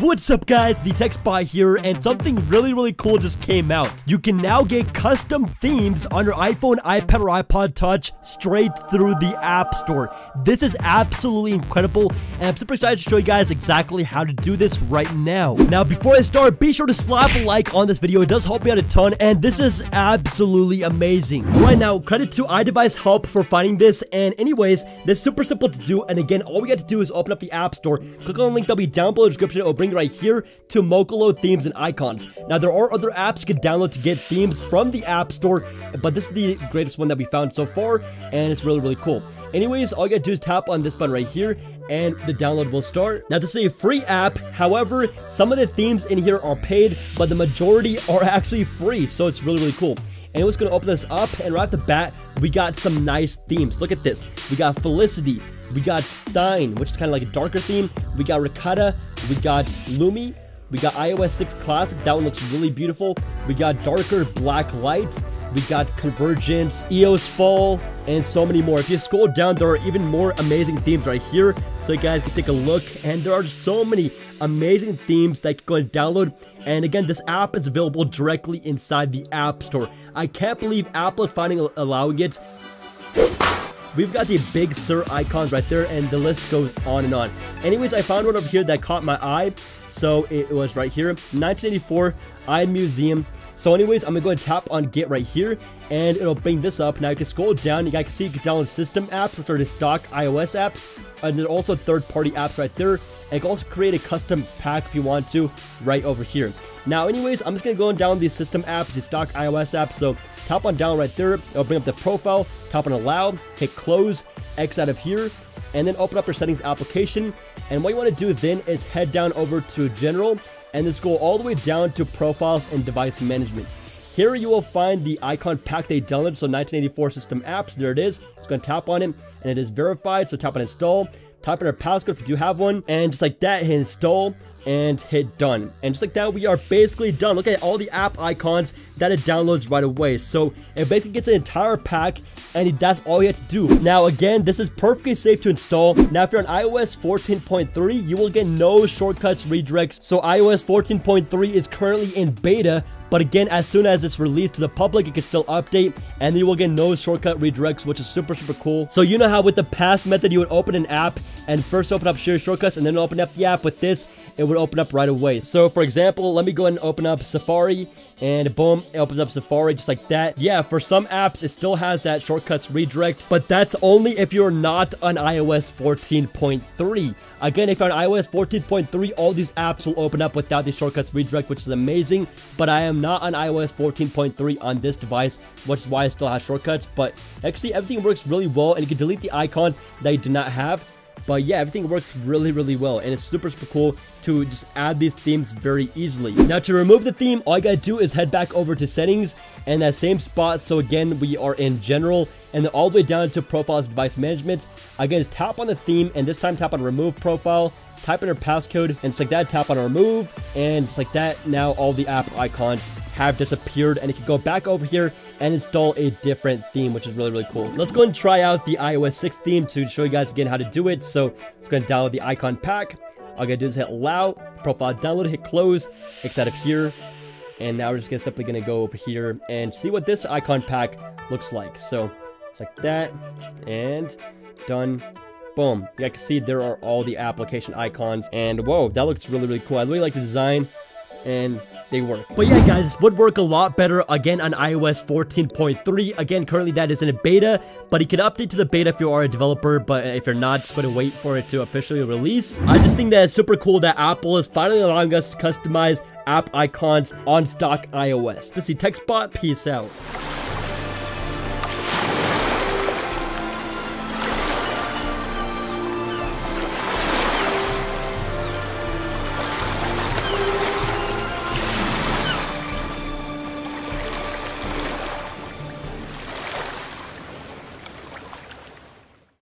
What's up guys, the TechSpot here, and something really really cool just came out. You can now get custom themes on your iPhone, iPad, or iPod Touch straight through the App Store. This is absolutely incredible, and I'm super excited to show you guys exactly how to do this right now. Now before I start, be sure to slap a like on this video, it does help me out a ton, and this is absolutely amazing. Right now, credit to iDevice Help for finding this, and anyways, this is super simple to do, and again, all we got to do is open up the App Store, click on the link that'll be down below the description, it will bring right here to Mokolo themes and icons. Now, there are other apps you can download to get themes from the App Store, but this is the greatest one that we found so far, and it's really, really cool. Anyways, all you gotta do is tap on this button right here, and the download will start. Now, this is a free app. However, some of the themes in here are paid, but the majority are actually free, so it's really, really cool. And it's gonna open this up, and right off the bat, we got some nice themes. Look at this. We got Felicity, we got Stein, which is kind of like a darker theme. We got Ricotta, we got Lumi, we got iOS 6 Classic, that one looks really beautiful. We got darker black light, we got Convergence, EOS Fall, and so many more. If you scroll down, there are even more amazing themes right here, so you guys can take a look. And there are so many amazing themes that you can go and download. And again, this app is available directly inside the App Store. I can't believe Apple is finally allowing it. We've got the Big Sur icons right there, and the list goes on and on. Anyways, I found one over here that caught my eye, so it was right here, 1984 iMuseum. So anyways, I'm gonna go and tap on get right here, and it'll bring this up. Now you can scroll down, you can see you can download system apps, which are the stock iOS apps, and there are also third-party apps right there, and you can also create a custom pack if you want to, right over here. Now, anyways, I'm just gonna go down these system apps, the stock iOS apps. So tap on down right there. It'll bring up the profile. Tap on allow. Hit close. X out of here, and then open up your settings application. And what you want to do then is head down over to general, and then scroll all the way down to profiles and device management. Here you will find the icon pack they downloaded, so 1984 system apps, there it is. It's to tap on it, and it is verified, so tap on install. Type in our passcode if you do have one, and just like that, hit install and hit done. And just like that, we are basically done. Look at all the app icons that it downloads right away. So it basically gets an entire pack and that's all you have to do. Now again, this is perfectly safe to install. Now if you're on iOS 14.3, you will get no shortcuts redirects. So iOS 14.3 is currently in beta, but again, as soon as it's released to the public, it can still update, and you will get no shortcut redirects, which is super, super cool. So you know how with the past method, you would open an app and first open up share shortcuts and then open up the app. With this, it would open up right away. So for example, let me go ahead and open up Safari, and boom, it opens up Safari just like that. Yeah, for some apps, it still has that shortcuts redirect, but that's only if you're not on iOS 14.3. Again, if you're on iOS 14.3, all these apps will open up without the shortcuts redirect, which is amazing, but I am not on iOS 14.3 on this device, which is why it still has shortcuts, but actually everything works really well, and you can delete the icons that you do not have, but yeah, everything works really, really well, and it's super, super cool to just add these themes very easily. Now, to remove the theme, all you gotta do is head back over to settings, and that same spot, so again, we are in general, and then all the way down to profiles device management. Again, just tap on the theme, and this time tap on remove profile, type in your passcode, and just like that, tap on remove, and just like that, now all the app icons have disappeared, and you can go back over here and install a different theme, which is really, really cool. Let's go and try out the iOS 6 theme to show you guys again how to do it. So let's go and download the icon pack. All I gotta do is hit allow, profile download, hit close, X out of here. And now we're just gonna simply gonna go over here and see what this icon pack looks like. So it's like that, and done. Boom. You can see there are all the application icons. And whoa, that looks really, really cool. I really like the design. And they work. But yeah, guys, this would work a lot better, again, on iOS 14.3. Again, currently that is in a beta, but you can update to the beta if you are a developer, but if you're not, just to wait for it to officially release. I just think that it's super cool that Apple is finally allowing us to customize app icons on stock iOS. This is TechSpot. Peace out.